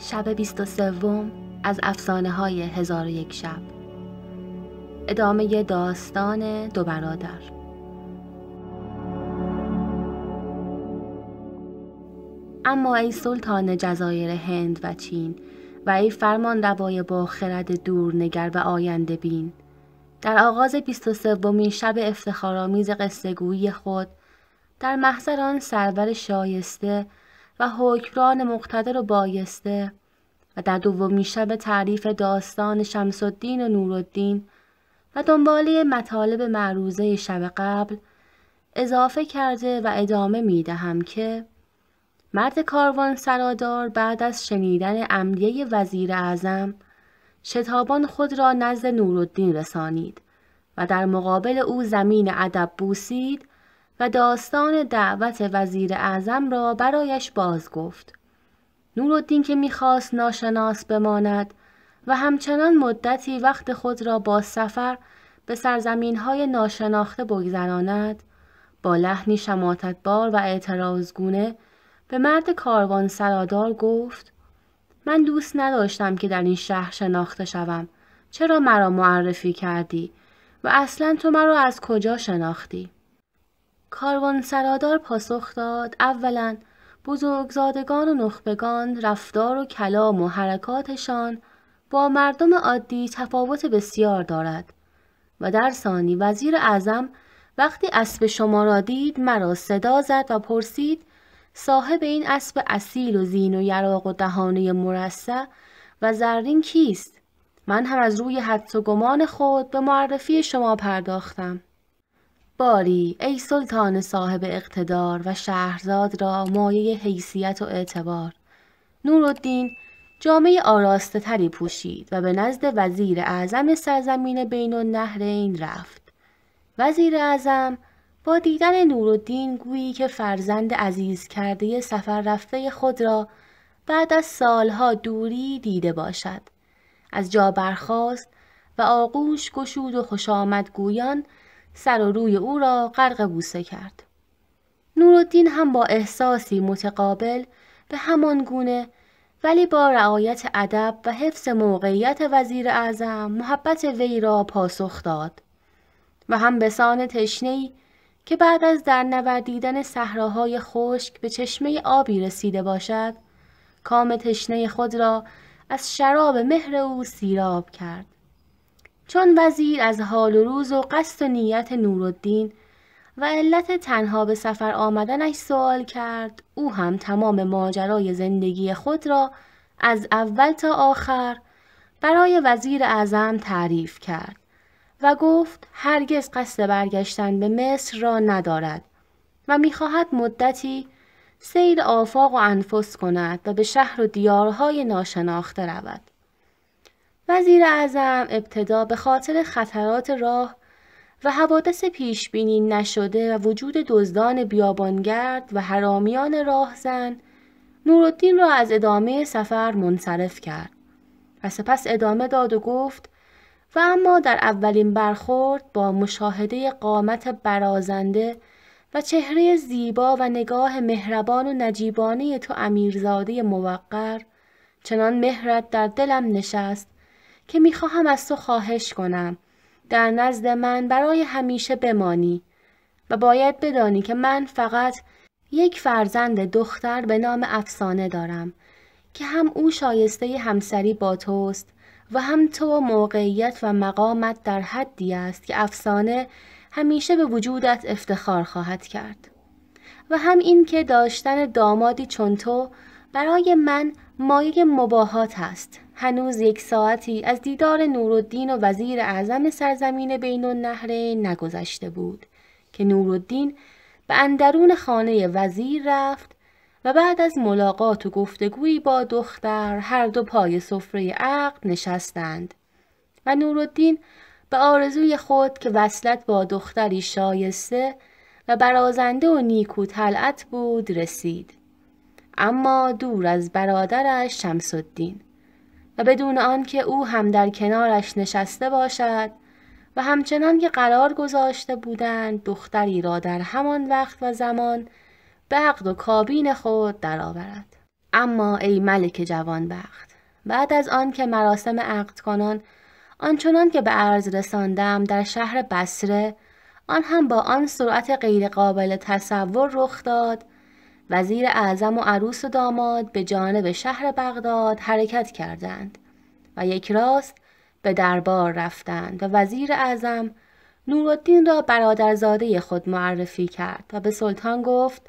شب بیست و سوم از افسانه های هزار و یک شب. ادامه داستان دو برادر. اما ای سلطان جزایر هند و چین و ای فرمان روای با خرد دور نگر و آینده بین. در آغاز بیست و سومین شب افتخارآمیز قصهگویی خود در محضر آن سرور شایسته و حکمران مقتدر و بایسته و در دومین شب تعریف داستان شمس الدین و نورالدین و دنباله مطالب معروضه شب قبل اضافه کرده و ادامه می دهم که مرد کاروان سرادار بعد از شنیدن عملیه وزیر اعظم شتابان خود را نزد نورالدین رسانید و در مقابل او زمین ادب بوسید و داستان دعوت وزیر اعظم را برایش باز گفت. نورالدین که می‌خواست ناشناس بماند و همچنان مدتی وقت خود را با سفر به سرزمین های ناشناخته بگذراند با لحنی شماتتبار و اعتراضگونه به مرد کاروان سرادار گفت من دوست نداشتم که در این شهر شناخته شوم چرا مرا معرفی کردی و اصلا تو مرا از کجا شناختی کاروان سرادار پاسخ داد. اولا بزرگزادگان و نخبگان رفتار و کلام و حرکاتشان با مردم عادی تفاوت بسیار دارد و در ثانی وزیر اعظم وقتی اسب شما را دید مرا صدا زد و پرسید صاحب این اسب اصیل و زین و یراق و دهانه مرصع و زرین کیست؟ من هم از روی حدس و گمان خود به معرفی شما پرداختم. باری ای سلطان صاحب اقتدار و شهرزاد را مایه حیثیت و اعتبار نورالدین جامعه آراسته تری پوشید و به نزد وزیر اعظم سرزمین بین النهرین رفت. وزیر اعظم با دیدن نورالدین گویی که فرزند عزیز کرده سفر رفته خود را بعد از سالها دوری دیده باشد. از جا برخاست و آغوش گشود و خوش آمد گویان سر و روی او را غرق بوسه کرد. نورالدین هم با احساسی متقابل به همان گونه ولی با رعایت ادب و حفظ موقعیت وزیر اعظم محبت وی را پاسخ داد و هم به سان تشنهی که بعد از در نوردیدن صحراهای خشک به چشمه آبی رسیده باشد کام تشنه خود را از شراب مهر او سیراب کرد چون وزیر از حال و روز و قصد و نیت نورالدین و علت تنها به سفر آمدنش سوال کرد او هم تمام ماجرای زندگی خود را از اول تا آخر برای وزیر اعظم تعریف کرد و گفت هرگز قصد برگشتن به مصر را ندارد و می‌خواهد مدتی سیر آفاق و انفس کند و به شهر و دیارهای ناشناخته رود. وزیر اعظم ابتدا به خاطر خطرات راه و حوادث پیش بینی نشده و وجود دزدان بیابانگرد و حرامیان راهزن نورالدین را از ادامه سفر منصرف کرد و سپس ادامه داد و گفت و اما در اولین برخورد با مشاهده قامت برازنده و چهره زیبا و نگاه مهربان و نجیبانه تو امیرزاده موقر چنان مهرت در دلم نشست که می‌خواهم از تو خواهش کنم. در نزد من برای همیشه بمانی و باید بدانی که من فقط یک فرزند دختر به نام افسانه دارم که هم او شایسته همسری با توست و هم تو موقعیت و مقامت در حدی است که افسانه همیشه به وجودت افتخار خواهد کرد. و هم این که داشتن دامادی چون تو برای من مایه مباهات است. هنوز یک ساعتی از دیدار نورالدین و وزیر اعظم سرزمین بین النهر نگذشته بود که نورالدین به اندرون خانه وزیر رفت و بعد از ملاقات و گفتگویی با دختر هر دو پای سفره عقد نشستند و نورالدین به آرزوی خود که وصلت با دختری شایسته و برازنده و نیکو طلعت بود رسید. اما دور از برادرش شمس الدین و بدون آنکه او هم در کنارش نشسته باشد و همچنان که قرار گذاشته بودند دختری را در همان وقت و زمان به عقد و کابین خود درآورد. اما ای ملک جوانبخت بعد از آن که مراسم عقد کنان آنچنان که به عرض رساندم در شهر بسره آن هم با آن سرعت غیرقابل تصور رخ داد وزیر اعظم و عروس و داماد به جانب شهر بغداد حرکت کردند و یک راست به دربار رفتند و وزیر اعظم نورالدین را برادرزاده خود معرفی کرد و به سلطان گفت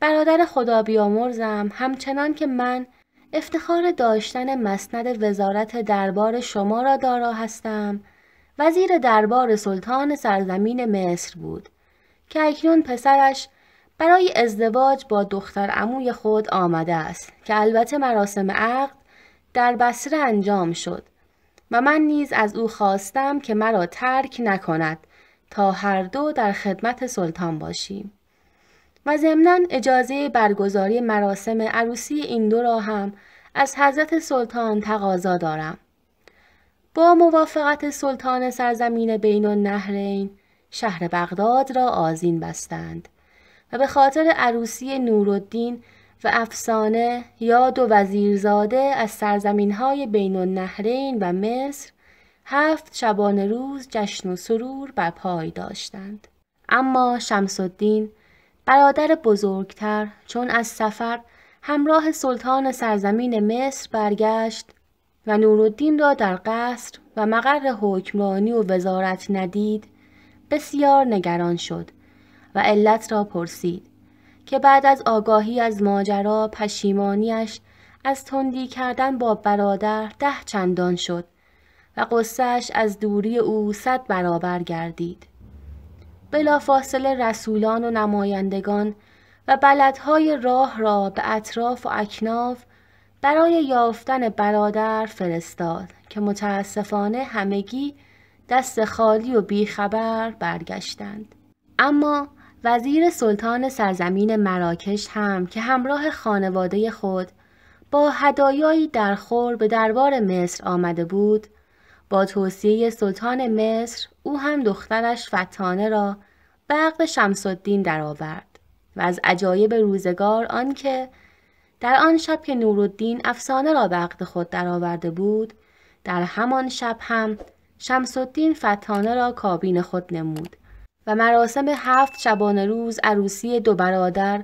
برادر خدا بیامرزم همچنان که من افتخار داشتن مسند وزارت دربار شما را دارا هستم. وزیر دربار سلطان سرزمین مصر بود که اکنون پسرش برای ازدواج با دختر عموی خود آمده است که البته مراسم عقد در بسره انجام شد و من نیز از او خواستم که مرا ترک نکند تا هر دو در خدمت سلطان باشیم. و ضمنا اجازه برگزاری مراسم عروسی این دو را هم از حضرت سلطان تقاضا دارم. با موافقت سلطان سرزمین بین النهرین شهر بغداد را آزین بستند. و به خاطر عروسی نورالدین و افسانه یا دو وزیرزاده از سرزمین های بین النهرین و مصر هفت شبانه روز جشن و سرور بر پای داشتند. اما شمس برادر بزرگتر چون از سفر همراه سلطان سرزمین مصر برگشت و نورالدین را در قصر و مقر حکمرانی و وزارت ندید بسیار نگران شد و علت را پرسید که بعد از آگاهی از ماجرا پشیمانیش از تندی کردن با برادر ده چندان شد و قصهش از دوری او صد برابر گردید. بلافاصله رسولان و نمایندگان و بلدهای راه را به اطراف و اکناف برای یافتن برادر فرستاد که متاسفانه همگی دست خالی و بیخبر برگشتند. اما وزیر سلطان سرزمین مراکش هم که همراه خانواده خود با هدایایی در خور به دربار مصر آمده بود با توصیه سلطان مصر او هم دخترش فتانه را به عقد شمس الدین درآورد و از عجایب روزگار آنکه در آن شب که نورالدین افسانه را به عقد خود درآورده بود در همان شب هم شمس الدین فتانه را کابین خود نمود. مراسم هفت شبانه روز عروسی دو برادر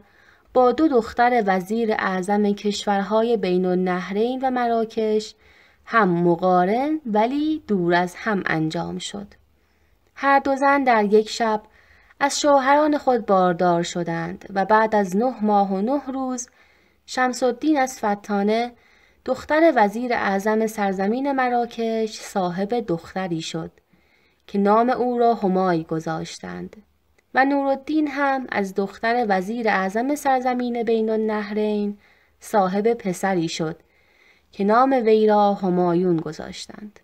با دو دختر وزیر اعظم کشورهای بین النهرین و مراکش هم مقارن ولی دور از هم انجام شد. هر دو زن در یک شب از شوهران خود باردار شدند و بعد از نه ماه و نه روز شمس الدین از فتانه دختر وزیر اعظم سرزمین مراکش صاحب دختری شد که نام او را همای گذاشتند و نورالدین هم از دختر وزیر اعظم سرزمین بین النهرین صاحب پسری شد که نام وی را همایون گذاشتند.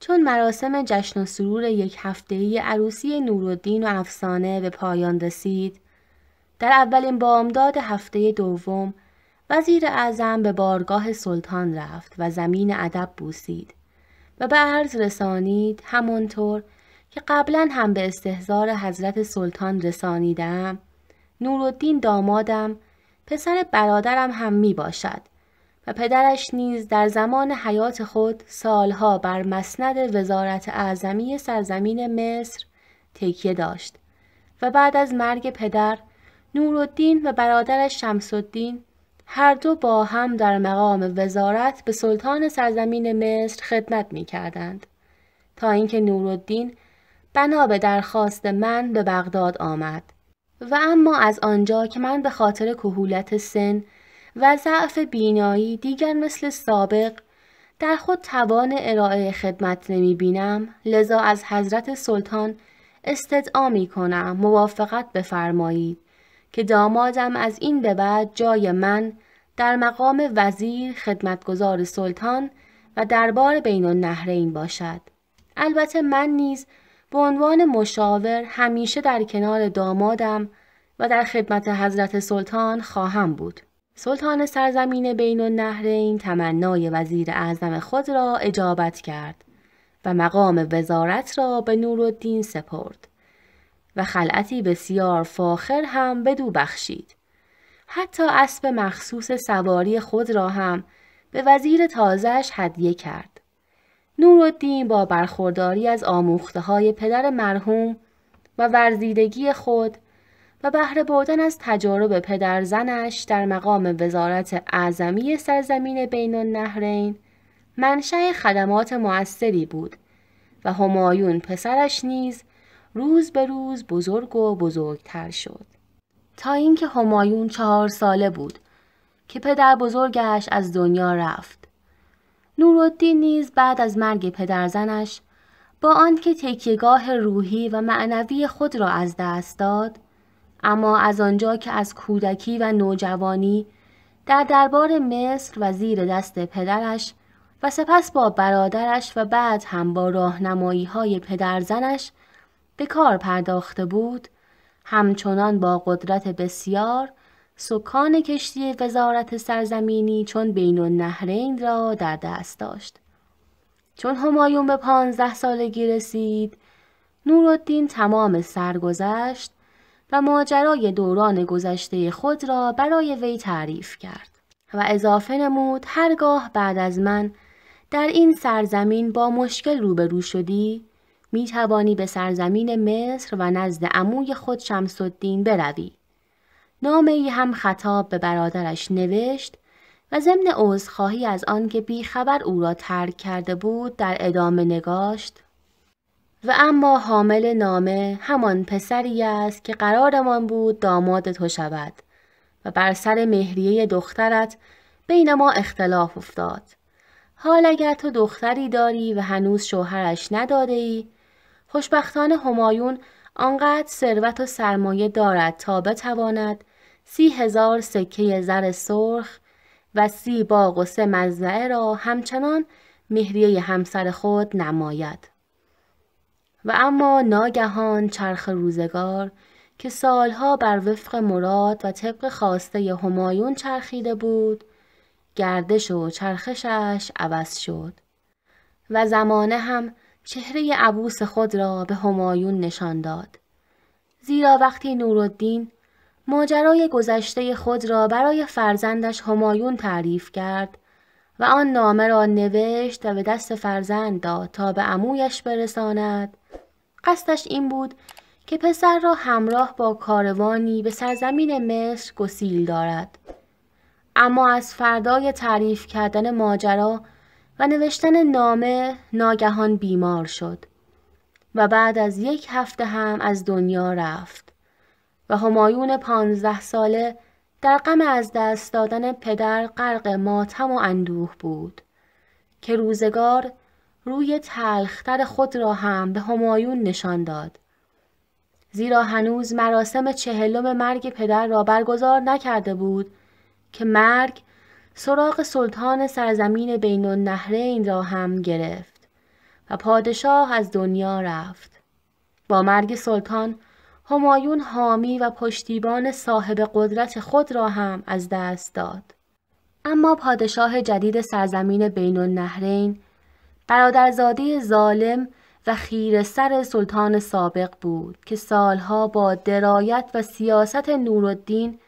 چون مراسم جشن و سرور یک هفته عروسی نورالدین و افسانه به پایان رسید، در اولین بامداد هفته دوم وزیر اعظم به بارگاه سلطان رفت و زمین ادب بوسید و به عرض رسانید همانطور که قبلا هم به استهزار حضرت سلطان رسانیدم نورالدین دامادم پسر برادرم هم می باشد و پدرش نیز در زمان حیات خود سالها بر مسند وزارت اعظمی سرزمین مصر تکیه داشت و بعد از مرگ پدر نورالدین و برادرش شمس الدین هر دو با هم در مقام وزارت به سلطان سرزمین مصر خدمت می کردند. تا اینکه نورالدین بنا به درخواست من به بغداد آمد و اما از آنجا که من به خاطر کهولت سن و ضعف بینایی دیگر مثل سابق در خود توان ارائه خدمت نمی بینم لذا از حضرت سلطان استدعا می کنم موافقت بفرمایید که دامادم از این به بعد جای من در مقام وزیر خدمتگزار سلطان و دربار بین النهرین باشد. البته من نیز به عنوان مشاور همیشه در کنار دامادم و در خدمت حضرت سلطان خواهم بود. سلطان سرزمین بین النهرین تمنای وزیر اعظم خود را اجابت کرد و مقام وزارت را به نورالدین سپرد و خلعتی بسیار فاخر هم بدو بخشید حتی اسب مخصوص سواری خود را هم به وزیر تازهش هدیه کرد. نورالدین با برخورداری از آموخته های پدر مرحوم و ورزیدگی خود و بهره بردن از تجارب پدر زنش در مقام وزارت اعظمی سرزمین بین النهرین منشأ خدمات موثری بود و همایون پسرش نیز روز به روز بزرگ و بزرگتر شد. تا اینکه همایون چهار ساله بود که پدر بزرگش از دنیا رفت. نورالدین نیز بعد از مرگ پدرزنش با آنکه تکیهگاه روحی و معنوی خود را از دست داد اما از آنجا که از کودکی و نوجوانی در دربار مصر و زیر دست پدرش و سپس با برادرش و بعد هم با راهنمایی های پدرزنش به کار پرداخته بود همچنان با قدرت بسیار سکان کشتی وزارت سرزمینی چون بین النهرین را در دست داشت. چون همایون به پانزده سالگی رسید، نورالدین تمام سرگذشت و ماجرای دوران گذشته خود را برای وی تعریف کرد و اضافه نمود هرگاه بعد از من در این سرزمین با مشکل روبرو شدی می توانی به سرزمین مصر و نزد عموی خود شمس الدین بروی. نامه ای هم خطاب به برادرش نوشت و ضمن عذرخواهی از آن که بیخبر او را ترک کرده بود در ادامه نگاشت و اما حامل نامه همان پسری است که قرارمان بود داماد تو شود و بر سر مهریه دخترت بین ما اختلاف افتاد. حال اگر تو دختری داری و هنوز شوهرش نداده ای خوشبختانه همایون آنقدر ثروت و سرمایه دارد تا بتواند سی هزار سکه زر سرخ و سی باغ و سه مزرعه را همچنان مهریه همسر خود نماید. و اما ناگهان چرخ روزگار که سالها بر وفق مراد و طبق خواسته همایون چرخیده بود گردش و چرخشش عوض شد و زمانه هم چهره عبوس خود را به همایون نشان داد. زیرا وقتی نورالدین ماجرای گذشته خود را برای فرزندش همایون تعریف کرد و آن نامه را نوشت و به دست فرزند داد تا به عمویش برساند. قصدش این بود که پسر را همراه با کاروانی به سرزمین مصر گسیل دارد. اما از فردای تعریف کردن ماجرا و نوشتن نامه ناگهان بیمار شد و بعد از یک هفته هم از دنیا رفت. و همایون پانزده ساله در غم از دست دادن پدر غرق ماتم و اندوه بود که روزگار روی تلختر خود را هم به همایون نشان داد زیرا هنوز مراسم چهلم مرگ پدر را برگزار نکرده بود که مرگ سراغ سلطان سرزمین بین النهرین را هم گرفت و پادشاه از دنیا رفت. با مرگ سلطان همایون حامی و پشتیبان صاحب قدرت خود را هم از دست داد. اما پادشاه جدید سرزمین بین النهرین برادرزاده ظالم و خیر سر سلطان سابق بود که سالها با درایت و سیاست نورالدین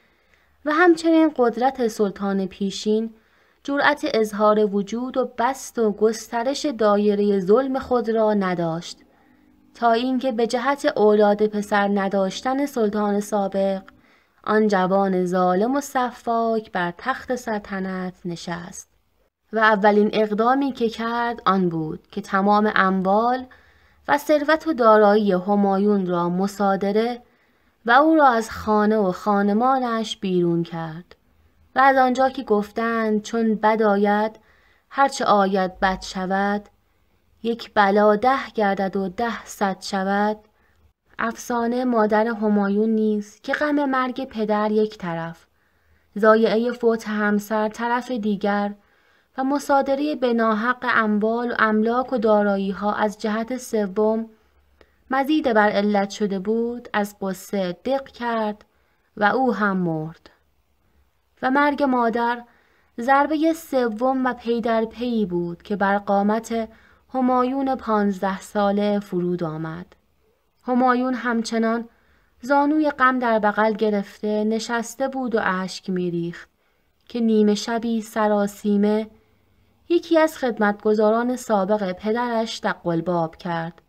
و همچنین قدرت سلطان پیشین جرأت اظهار وجود و بست و گسترش دایره ظلم خود را نداشت تا اینکه به جهت اولاد پسر نداشتن سلطان سابق آن جوان ظالم و صفاک بر تخت سلطنت نشست. و اولین اقدامی که کرد آن بود که تمام اموال و ثروت و دارایی همایون را مصادره و او را از خانه و خانمانش بیرون کرد. و از آنجا که گفتند چون بد آید هرچه آید بد شود یک بلا ده گردد و ده صد شود. افسانه مادر همایون نیست که غم مرگ پدر یک طرف. زایعه فوت همسر طرف دیگر و مصادره به ناحق اموال و املاک و دارایی ها از جهت سوم مزید بر علت شده بود از قصه دق کرد و او هم مرد. و مرگ مادر ضربه سوم و پی در پی بود که بر قامت همایون پانزده ساله فرود آمد. همایون همچنان زانوی غم در بغل گرفته نشسته بود و اشک میریخت که نیمه شبی سراسیمه یکی از خدمتگزاران سابق پدرش دقلباب کرد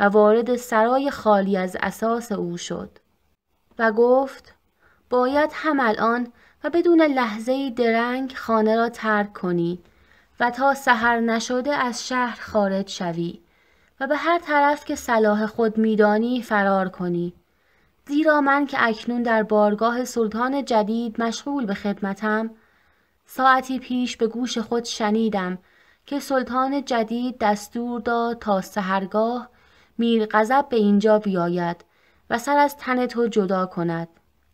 و وارد سرای خالی از اساس او شد و گفت باید هم الان و بدون لحظه درنگ خانه را ترک کنی و تا سحر نشده از شهر خارج شوی و به هر طرف که صلاح خود میدانی فرار کنی. زیرا من که اکنون در بارگاه سلطان جدید مشغول به خدمتم ساعتی پیش به گوش خود شنیدم که سلطان جدید دستور داد تا سهرگاه میر غضب به اینجا بیاید و سر از تن تو جدا کند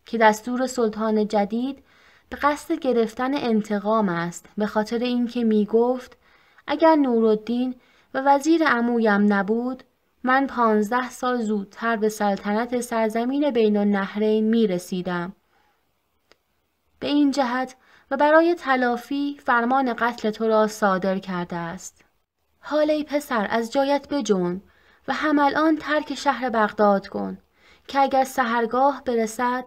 که دستور سلطان جدید به قصد گرفتن انتقام است به خاطر اینکه می گفت اگر نورالدین و وزیر عمویم نبود من پانزده سال زودتر به سلطنت سرزمین بین النهرین می رسیدم. به این جهت و برای تلافی فرمان قتل تو را صادر کرده است. حال ای پسر از جایت بجون و هم الان ترک شهر بغداد کن که اگر سهرگاه برسد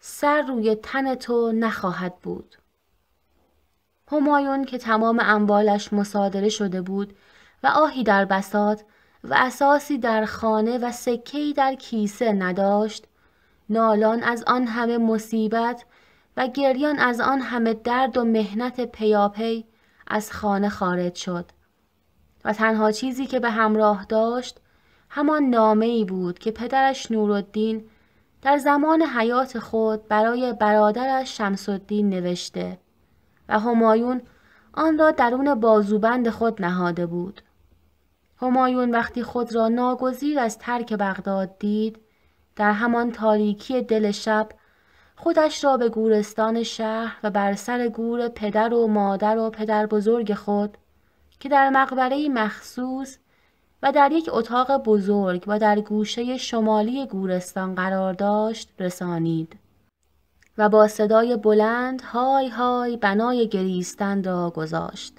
سر روی تن تو نخواهد بود. همایون که تمام اموالش مصادره شده بود و آهی در بسات و اساسی در خانه و سکهی در کیسه نداشت نالان از آن همه مصیبت و گریان از آن همه درد و مهنت پیاپی از خانه خارج شد و تنها چیزی که به همراه داشت همان نامه ای بود که پدرش نورالدین در زمان حیات خود برای برادرش شمسالدین نوشته و همایون آن را درون بازوبند خود نهاده بود. همایون وقتی خود را ناگزیر از ترک بغداد دید در همان تاریکی دل شب خودش را به گورستان شهر و بر سر گور پدر و مادر و پدر بزرگ خود که در مقبره مخصوص و در یک اتاق بزرگ و در گوشه شمالی گورستان قرار داشت رسانید و با صدای بلند های های بنای گریستن را گذاشت.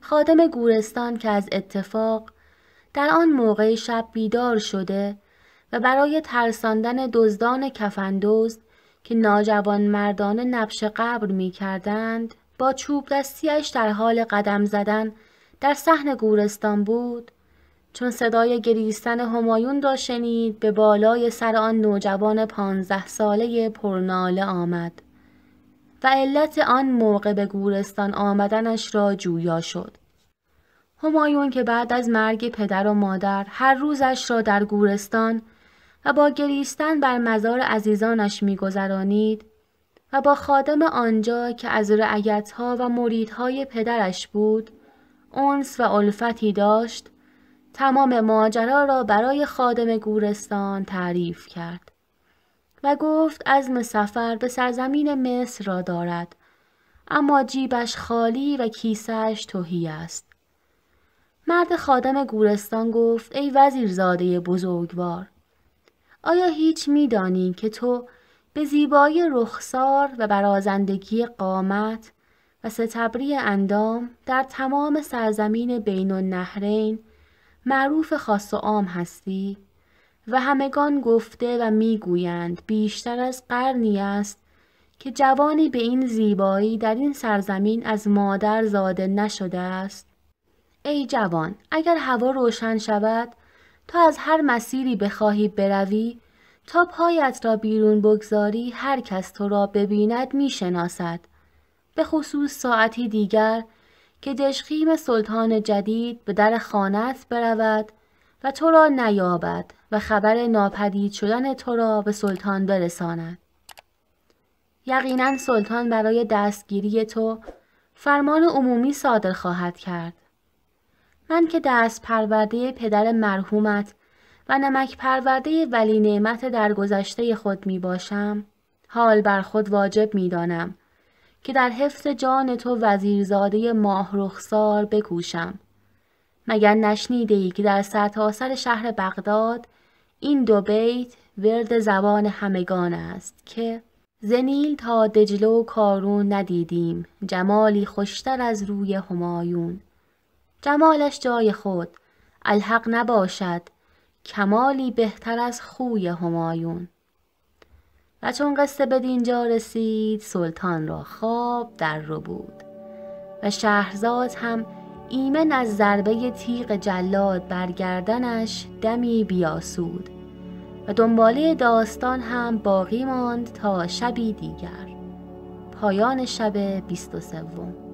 خادم گورستان که از اتفاق در آن موقع شب بیدار شده و برای ترساندن دزدان کفندوز که ناجوان مردان نبش قبر می کردند با چوب دستیش در حال قدم زدن در صحن گورستان بود چون صدای گریستن همایون را شنید به بالای سر آن نوجوان پانزده ساله پرناله آمد و علت آن موقع به گورستان آمدنش را جویا شد. همایون که بعد از مرگ پدر و مادر هر روزش را در گورستان و با گریستن بر مزار عزیزانش میگذرانید و با خادم آنجا که از رعیتها و مریدهای پدرش بود اونس و الفتی داشت تمام ماجرا را برای خادم گورستان تعریف کرد و گفت عزم سفر به سرزمین مصر را دارد اما جیبش خالی و کیسهش توهی است. مرد خادم گورستان گفت ای وزیرزاده بزرگوار آیا هیچ میدانی که تو به زیبایی رخسار و برازندگی قامت و ستبری اندام در تمام سرزمین بین النهرین معروف خاص و عام هستی؟ و همگان گفته و می‌گویند بیشتر از قرنی است که جوانی به این زیبایی در این سرزمین از مادر زاده نشده است. ای جوان اگر هوا روشن شود تا از هر مسیری بخواهی بروی تا پایت را بیرون بگذاری هر کس تو را ببیند می‌شناسد. به خصوص ساعتی دیگر که دشخیم سلطان جدید به در خانت برود و تو را نیابد و خبر ناپدید شدن تو را به سلطان برساند. یقینا سلطان برای دستگیری تو فرمان عمومی صادر خواهد کرد. من که دست پرورده پدر مرحومت و نمک پرورده ولی نعمت در گذشته خود می باشم، حال بر خود واجب می دانم که در حفظ جان تو وزیرزاده ماه رخسار بکوشم. مگر نشنیده ای که در سرتاسر سر شهر بغداد این دو بیت ورد زبان همگان است که زنیل تا دجله و کارون ندیدیم جمالی خوشتر از روی همایون جمالش جای خود الحق نباشد کمالی بهتر از خوی همایون و چون قصه به دینجا رسید سلطان را خواب در رو بود. و شهرزاد هم ایمن از ضربه تیغ جلاد برگردنش دمی بیاسود و دنباله داستان هم باقی ماند تا شبی دیگر. پایان شب بیست و سوم.